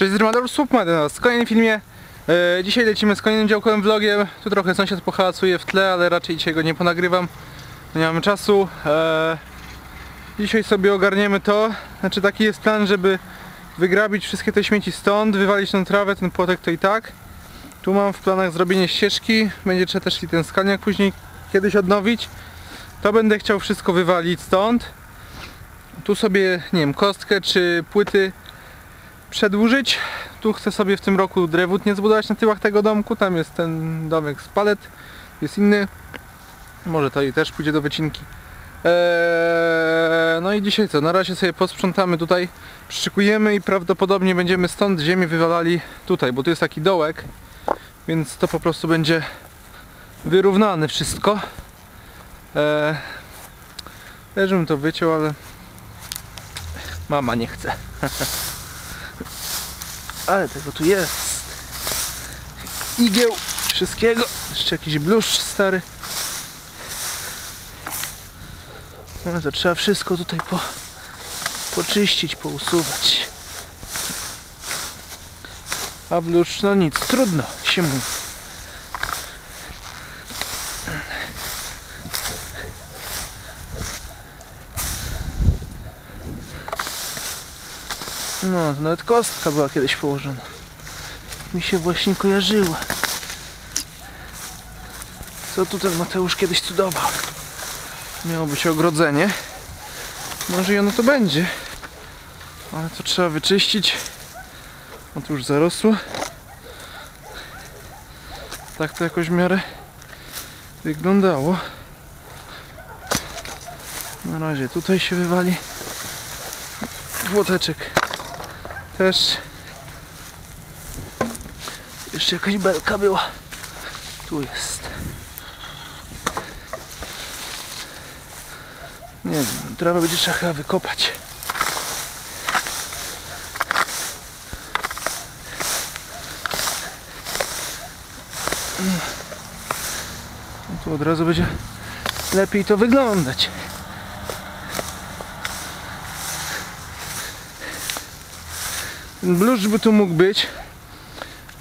Cześć, z Rymador Słupma do nas. W kolejnym filmie. E, dzisiaj lecimy z kolejnym działkowym vlogiem. Tu trochę sąsiad pohałasuje w tle, ale raczej dzisiaj go nie ponagrywam. Nie mamy czasu. E, dzisiaj sobie ogarniemy to. Znaczy taki jest plan, żeby wygrabić wszystkie te śmieci stąd, wywalić tą trawę, ten płotek to i tak. Tu mam w planach zrobienie ścieżki. Będzie trzeba też i ten skalniak później kiedyś odnowić. To będę chciał wszystko wywalić stąd. Tu sobie, nie wiem, kostkę czy płyty przedłużyć. Tu chcę sobie w tym roku drewutnie zbudować na tyłach tego domku. Tam jest ten domek z palet, jest inny. Może to i też pójdzie do wycinki. Eee, no i dzisiaj co? Na razie sobie posprzątamy tutaj, przyszykujemy i prawdopodobnie będziemy stąd ziemię wywalali tutaj, bo tu jest taki dołek, więc to po prostu będzie wyrównane wszystko. Eee, też bym to wyciął, ale mama nie chce. Ale tego tu jest. Igieł, wszystkiego. Jeszcze jakiś bluszcz stary. No to trzeba wszystko tutaj po, poczyścić, pousuwać. A bluszcz, no nic, trudno się mówi. No, to nawet kostka była kiedyś położona. Mi się właśnie kojarzyła. Co tu ten Mateusz kiedyś cudował? Miało być ogrodzenie. Może i ono to będzie. Ale to trzeba wyczyścić. No to już zarosło. Tak to jakoś w miarę wyglądało. Na razie tutaj się wywali. Włoteczek też. Jeszcze jakaś belka była. Tu jest. Nie wiem, trawę będzie trzeba chyba wykopać. No tu od razu będzie lepiej to wyglądać Ten bluszcz by tu mógł być,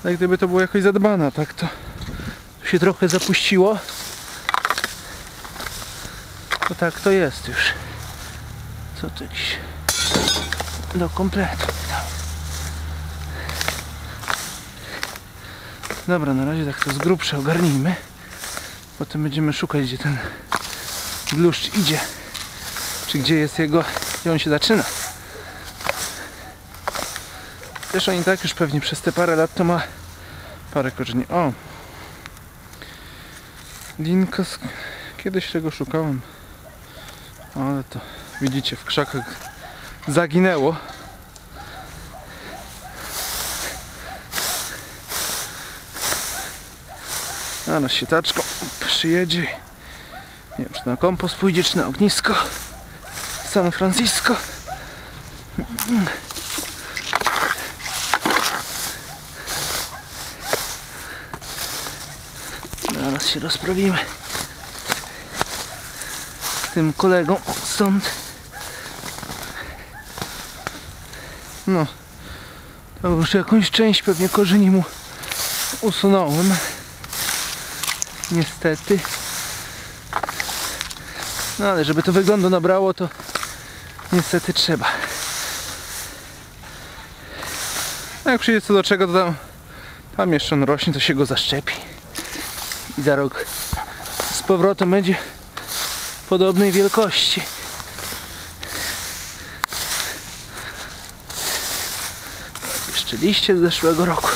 ale gdyby to było jakoś zadbane, tak to się trochę zapuściło. To tak to jest już. Co to jakiś do kompletu. Dobra, na razie tak to z grubsza ogarnijmy. Potem będziemy szukać, gdzie ten bluszcz idzie. Czy gdzie jest jego, gdzie on się zaczyna. Też on i tak już pewnie przez te parę lat to ma parę korzeni. O! Linka z... Kiedyś tego szukałem. Ale to widzicie w krzakach zaginęło. A na sietaczką przyjedzie. Nie wiem czy na kompost pójdzie, czy na ognisko. San Francisco. Się rozprawimy tym kolegą stąd. No, to już jakąś część pewnie korzeni mu usunąłem. Niestety. No ale żeby to wyglądu nabrało, to niestety trzeba. A jak przyjdzie co do czego, to tam, tam jeszcze on rośnie, to się go zaszczepi i za rok z powrotem będzie podobnej wielkości. Jeszcze liście z zeszłego roku.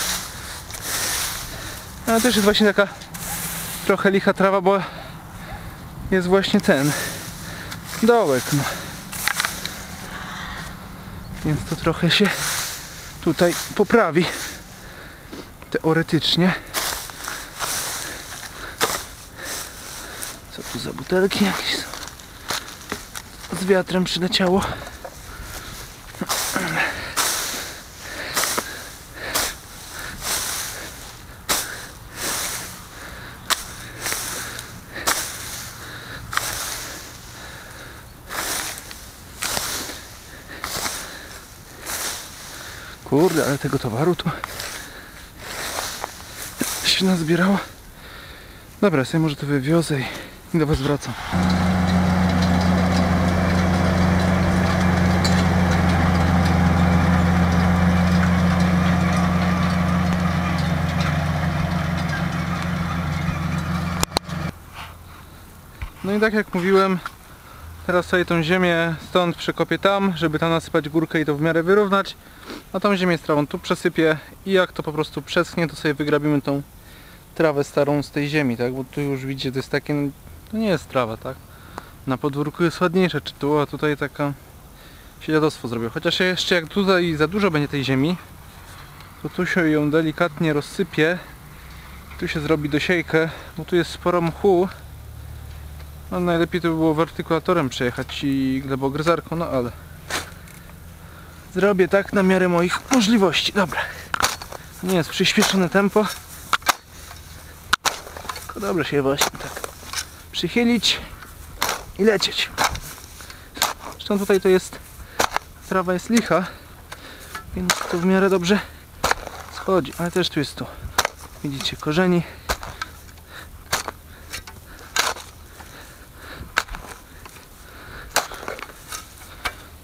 Ale też jest właśnie taka trochę licha trawa, bo jest właśnie ten dołek. No. Więc to trochę się tutaj poprawi teoretycznie. Tu za butelki jakieś są? Z wiatrem przyleciało. Kurde, ale tego towaru tu się nazbierało. Dobra, sobie może to wywiozę i- i do was wracam. No i tak jak mówiłem, teraz sobie tą ziemię stąd przekopię tam, żeby tam nasypać górkę i to w miarę wyrównać. A tą ziemię z trawą tu przesypię i jak to po prostu przeschnie, to sobie wygrabimy tą trawę starą z tej ziemi, tak? Bo tu już widzicie, to jest takie, to nie jest trawa, tak? Na podwórku jest ładniejsze tu, a tutaj taka się dziadostwo zrobiło. Chociaż jeszcze jak tutaj za dużo będzie tej ziemi, to tu się ją delikatnie rozsypie. Tu się zrobi dosiejkę, bo tu jest sporo mchu. No najlepiej to by było wertykulatorem przejechać i glebogryzarką, no ale zrobię tak na miarę moich możliwości. Dobra. Nie jest przyspieszone tempo. Tylko dobrze się właśnie tak przychylić i lecieć. Zresztą tutaj to jest trawa jest licha, więc to w miarę dobrze schodzi, ale też tu jest to. Widzicie korzeni.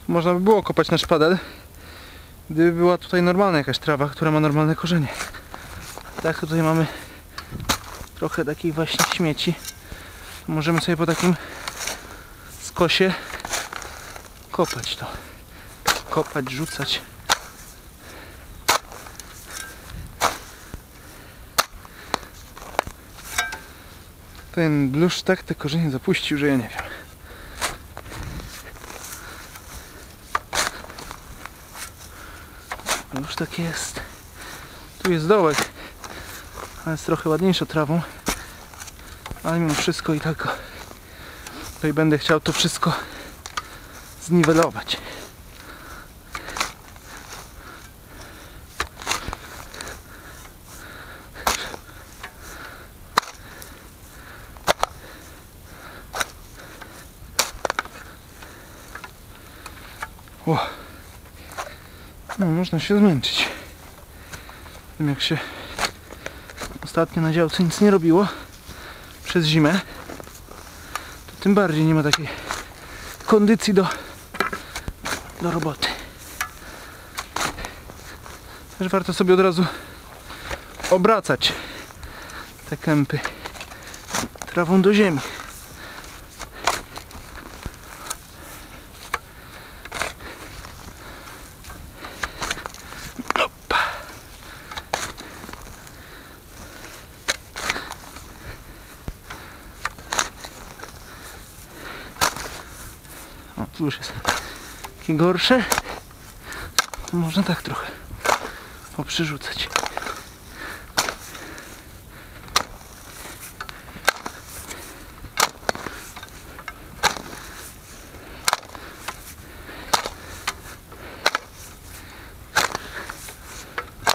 Można by było kopać na szpadel, gdyby była tutaj normalna jakaś trawa, która ma normalne korzenie. Tak tutaj mamy trochę takich właśnie śmieci. Możemy sobie po takim skosie kopać to. Kopać, rzucać. Ten blusz tak te korzenie zapuścił, że ja nie wiem. Już tak jest. Tu jest dołek, ale jest trochę ładniejszą trawą. Ale mimo wszystko i tak tutaj będę chciał to wszystko zniwelować. O. No, można się zmęczyć. Tym jak się ostatnio na działce nic nie robiło przez zimę, to tym bardziej nie ma takiej kondycji do, do roboty. Też warto sobie od razu obracać te kępy trawą do ziemi. O, tu już jest takie gorsze. Można tak trochę poprzyrzucać.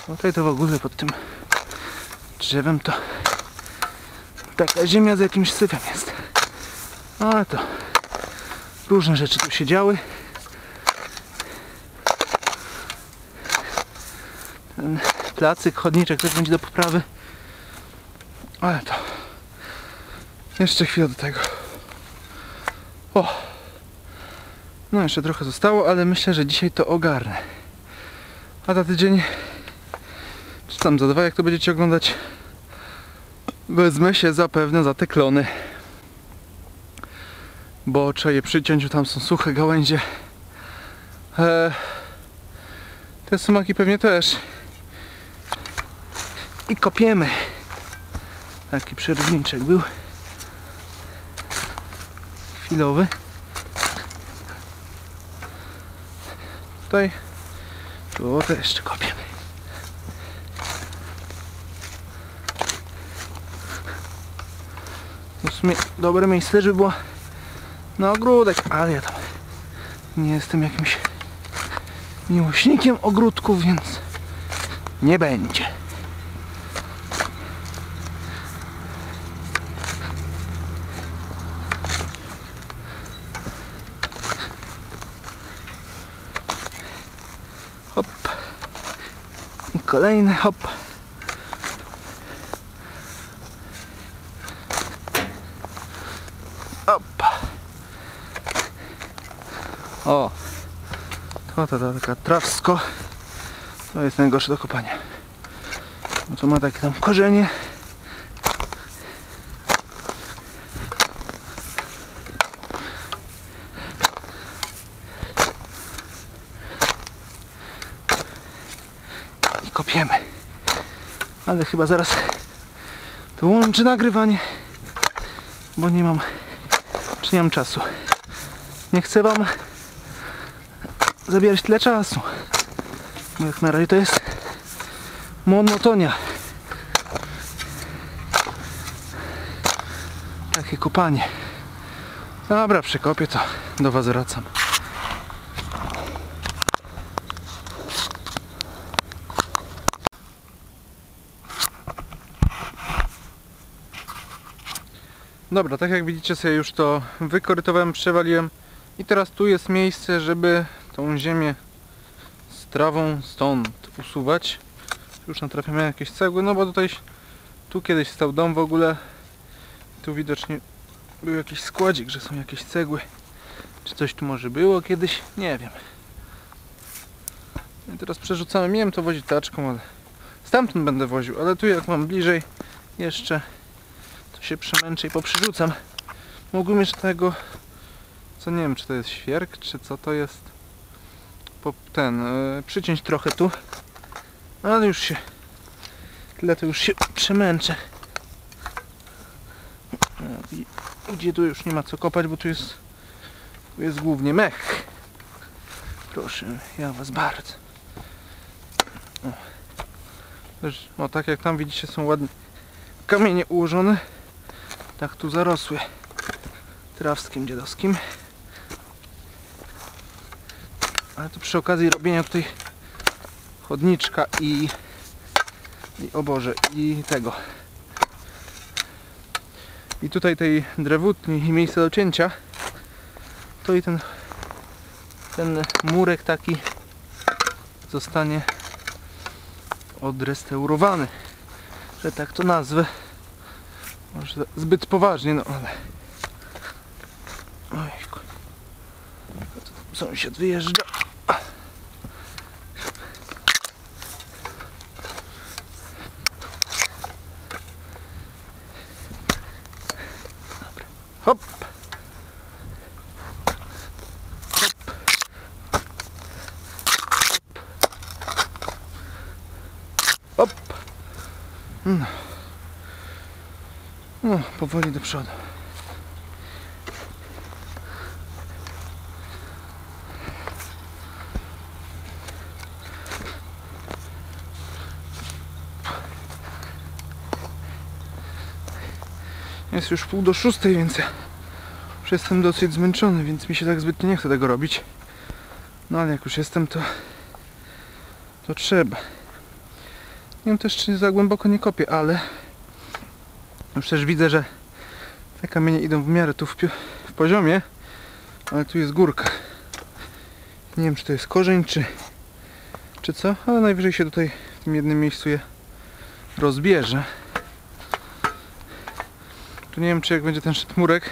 Tutaj to w ogóle pod tym drzewem to taka ziemia z jakimś syfem jest. Ale to różne rzeczy tu się działy. Ten placyk, chodniczek też będzie do poprawy. Ale to jeszcze chwilę do tego. O! No jeszcze trochę zostało, ale myślę, że dzisiaj to ogarnę. A za tydzień, czy tam za dwa, jak to będziecie oglądać, wezmę się zapewne za te klony bo trzeba je przyciąć, tam są suche gałęzie. E, te sumaki pewnie też. I kopiemy. Taki przerwniczek był. Chwilowy. Tutaj. Tu to jeszcze kopiemy. W sumie dobre miejsce, żeby było na ogródek, ale ja tam nie jestem jakimś miłośnikiem ogródków, więc nie będzie. Hop. kolejny, hop. Hop. O, to, to, to taka trawsko. To jest najgorsze do kopania. Bo to ma takie tam korzenie. I kopiemy. Ale chyba zaraz wyłączę nagrywanie, bo nie mam, czy nie mam czasu. Nie chcę wam zabierać tyle czasu. Bo jak na razie to jest monotonia. Takie kopanie. Dobra, przekopię to. Do was wracam. Dobra, tak jak widzicie sobie już to wykorytowałem, przewaliłem i teraz tu jest miejsce, żeby tą ziemię z trawą stąd usuwać. Już natrafiamy na jakieś cegły, no bo tutaj tu kiedyś stał dom w ogóle. Tu widocznie był jakiś składzik, że są jakieś cegły. Czy coś tu może było kiedyś? Nie wiem. I teraz przerzucamy. Miałem to wozić taczką, ale stamtąd będę woził, ale tu jak mam bliżej jeszcze to się przemęczę i poprzerzucam. Mógłbym jeszcze tego co nie wiem czy to jest świerk, czy co to jest ten, yy, przyciąć trochę tu. Ale już się tyle to już się przemęczę. Gdzie tu już nie ma co kopać, bo tu jest tu jest głównie mech. Proszę, ja was bardzo. O. Tak jak tam widzicie są ładnie kamienie ułożone. Tak tu zarosły trawskim dziadowskim ale to przy okazji robienia tutaj chodniczka i, i o Boże, i tego. I tutaj tej drewutni i miejsce do cięcia. To i ten ten murek taki zostanie odrestaurowany. Że tak to nazwę. Może zbyt poważnie, no ale. Ojku. Sąsiad wyjeżdża Dobra. Hop. Hop. No. No, powoli do przodu. Jest już pół do szóstej, więc już jestem dosyć zmęczony, więc mi się tak zbytnio nie chce tego robić. No ale jak już jestem, to to trzeba. Nie wiem też, czy za głęboko nie kopię, ale już też widzę, że te kamienie idą w miarę tu w, w poziomie, ale tu jest górka. Nie wiem, czy to jest korzeń, czy, czy co, ale najwyżej się tutaj w tym jednym miejscu je rozbierze. Tu nie wiem, czy jak będzie ten szczytmurek,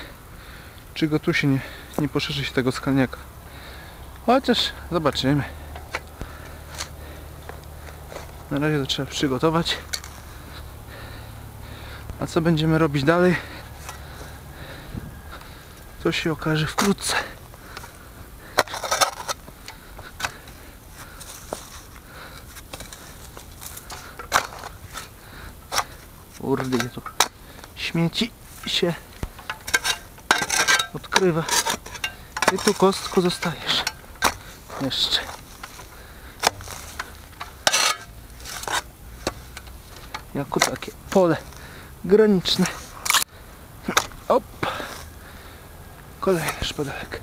czy go tu się nie, nie poszerzy się tego skalniaka. Chociaż zobaczymy. Na razie to trzeba przygotować. A co będziemy robić dalej? To się okaże wkrótce. Kurde, ile tu śmieci się odkrywa. I tu kostku zostajesz. Jeszcze. Jako takie pole graniczne. Op. Kolejny szpadelek.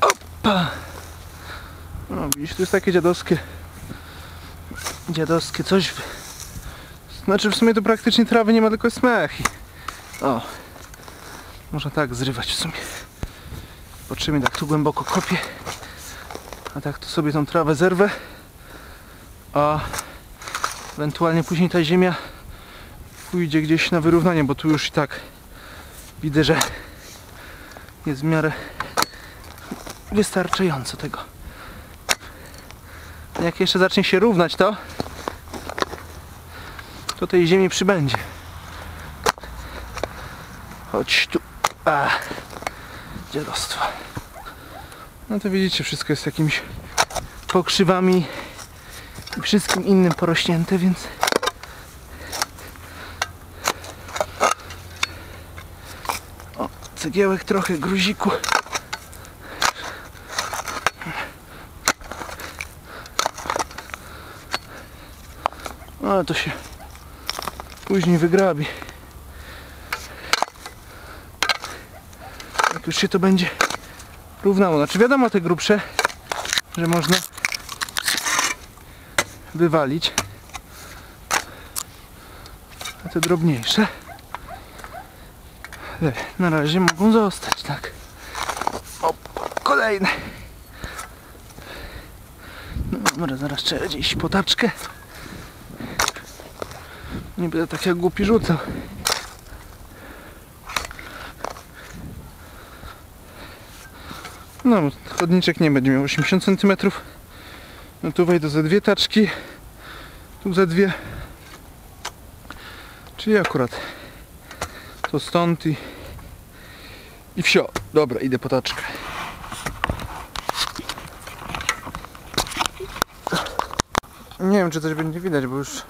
Opa. No widzisz, to jest takie dziadowskie dziadowskie coś. Znaczy w sumie to praktycznie trawy nie ma, tylko jest O. Można tak zrywać w sumie. Zobaczymy, tak tu głęboko kopię. A tak tu sobie tą trawę zerwę. A Ewentualnie później ta ziemia pójdzie gdzieś na wyrównanie, bo tu już i tak widzę, że jest w miarę wystarczająco tego. Jak jeszcze zacznie się równać to, to tej ziemi przybędzie. Chodź tu. A, dziadostwo. No to widzicie, wszystko jest jakimiś pokrzywami wszystkim innym porośnięte, więc o, cegiełek trochę, gruziku. No, Ale to się później wygrabi. Jak już się to będzie równało. Znaczy wiadomo te grubsze, że można wywalić. A te drobniejsze na razie mogą zostać, tak. O, kolejne. No dobra, zaraz trzeba gdzieś potaczkę. Nie będę tak jak głupi rzucał. No, chodniczek nie będzie miał 80 cm. No tu wejdą ze dwie taczki. Tu ze dwie. Czyli akurat to stąd i i wsio. Dobra, idę po taczkę. Nie wiem czy coś będzie widać, bo już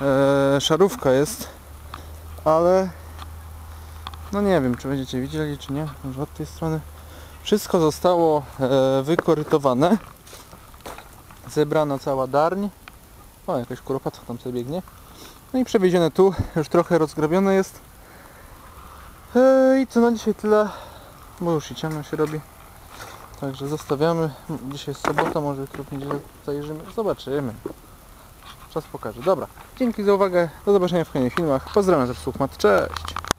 e, szarówka jest, ale no nie wiem czy będziecie widzieli czy nie, może od tej strony. Wszystko zostało e, wykorytowane. Zebrana cała darń. O, jakaś kuropatwa tam sobie biegnie. No i przewiezione tu, już trochę rozgrabione jest. I co na dzisiaj tyle, bo już i ciemno się robi. Także zostawiamy. Dzisiaj jest sobota, może jutro w zajrzymy. Zobaczymy. Czas pokaże. Dobra, dzięki za uwagę. Do zobaczenia w kolejnych filmach. Pozdrawiam ze Słuchmat. Cześć!